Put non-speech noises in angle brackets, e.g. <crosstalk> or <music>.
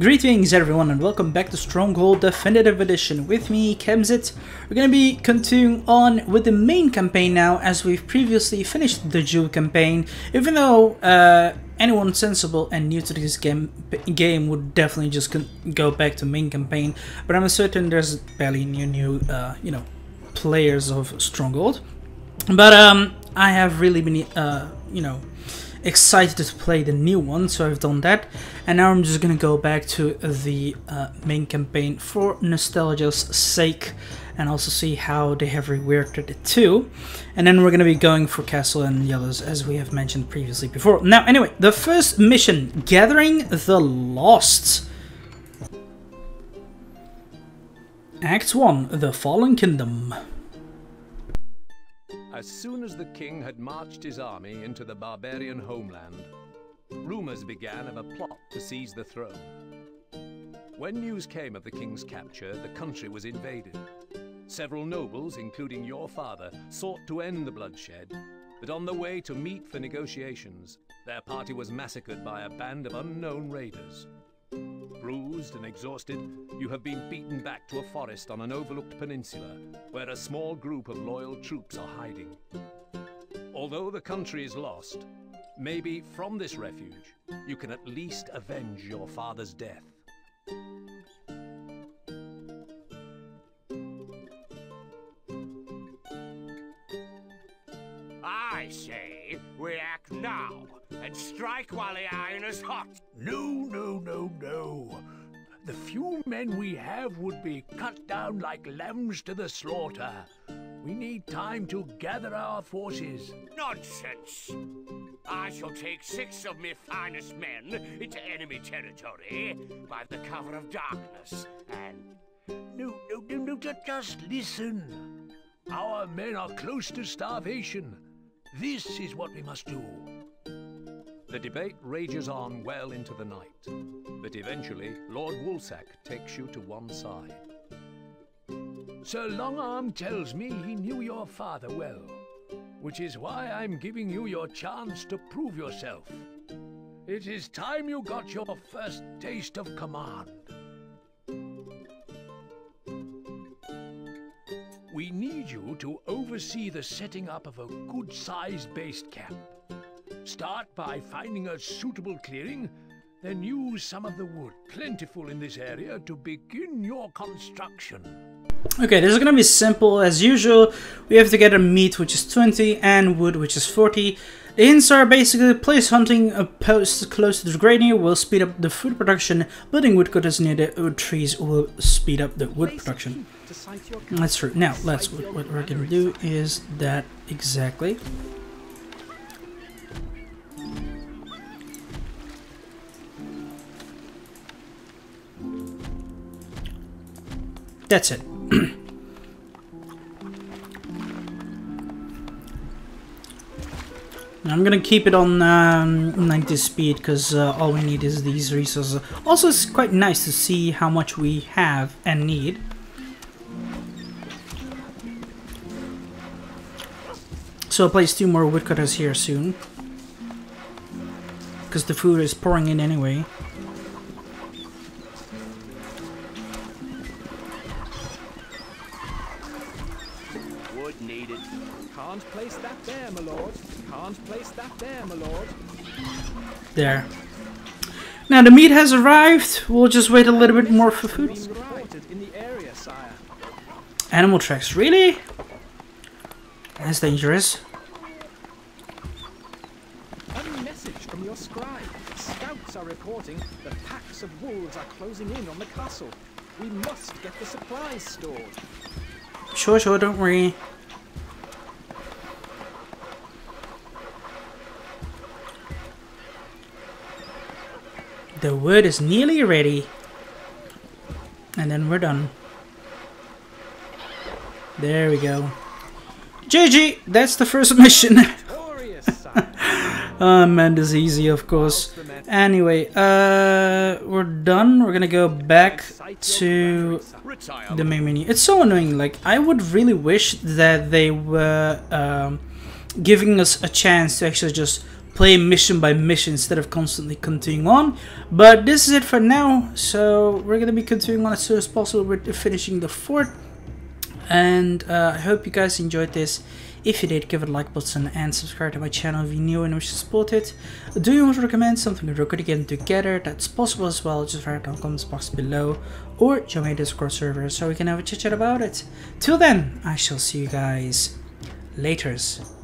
Greetings everyone and welcome back to Stronghold Definitive Edition. With me, Kemsyt. We're gonna be continuing on with the main campaign now as we've previously finished the Jew campaign. Even though uh, anyone sensible and new to this game game would definitely just go back to main campaign, but I'm certain there's barely new new uh, you know players of Stronghold. But um, I have really been uh, you know excited to play the new one, so I've done that. And now I'm just gonna go back to the uh, main campaign for nostalgia's sake and also see how they have reworked it too. And then we're gonna be going for Castle and Yellows as we have mentioned previously before. Now, anyway, the first mission, Gathering the Lost. Act 1, The Fallen Kingdom. As soon as the king had marched his army into the barbarian homeland, rumors began of a plot to seize the throne. When news came of the king's capture, the country was invaded. Several nobles, including your father, sought to end the bloodshed, but on the way to meet for negotiations, their party was massacred by a band of unknown raiders. Bruised and exhausted, you have been beaten back to a forest on an overlooked peninsula, where a small group of loyal troops are hiding. Although the country is lost, maybe from this refuge, you can at least avenge your father's death. I say, we act now and strike while the iron is hot. No, no, no, no. The few men we have would be cut down like lambs to the slaughter. We need time to gather our forces. Nonsense! I shall take six of my finest men into enemy territory by the cover of darkness, and... No, no, no, no, just listen. Our men are close to starvation. This is what we must do. The debate rages on well into the night, but eventually Lord Woolsack takes you to one side. Sir Longarm tells me he knew your father well, which is why I'm giving you your chance to prove yourself. It is time you got your first taste of command. We need you to oversee the setting up of a good-sized base camp. Start by finding a suitable clearing, then use some of the wood plentiful in this area to begin your construction. Okay, this is gonna be simple as usual. We have to get a meat which is 20 and wood which is 40. The hints are basically place hunting a post close to the granary will speed up the food production, building woodcutters near the trees will speed up the wood production. Mm, that's true. Now, let's what, what we're gonna do is that exactly. That's it. <clears throat> I'm gonna keep it on um, 90 speed because uh, all we need is these resources. Also, it's quite nice to see how much we have and need. So I'll place two more woodcutters here soon. Because the food is pouring in anyway. Can't place that there, my lord. Can't place that there, my lord. There. Now the meat has arrived. We'll just wait a little bit more for food. Area, Animal tracks, really? That's dangerous. A message from your scribe. Scouts are reporting that packs of wolves are closing in on the castle. We must get the supplies stored. Sure, sure, don't worry. The wood is nearly ready. And then we're done. There we go. GG! That's the first <laughs> mission. oh man, this is easy, of course. Anyway, uh, we're done. We're gonna go back to the main menu. It's so annoying. Like, I would really wish that they were um, giving us a chance to actually just play mission by mission instead of constantly continuing on. But this is it for now, so we're gonna be continuing on as soon as possible with finishing the fort. And uh, I hope you guys enjoyed this. If you did, give it a like button and subscribe to my channel if you're new and wish to support it. Do you want to recommend something going to get together? That's possible as well, just write down comments box below or join my Discord server so we can have a chit chat about it. Till then, I shall see you guys laters.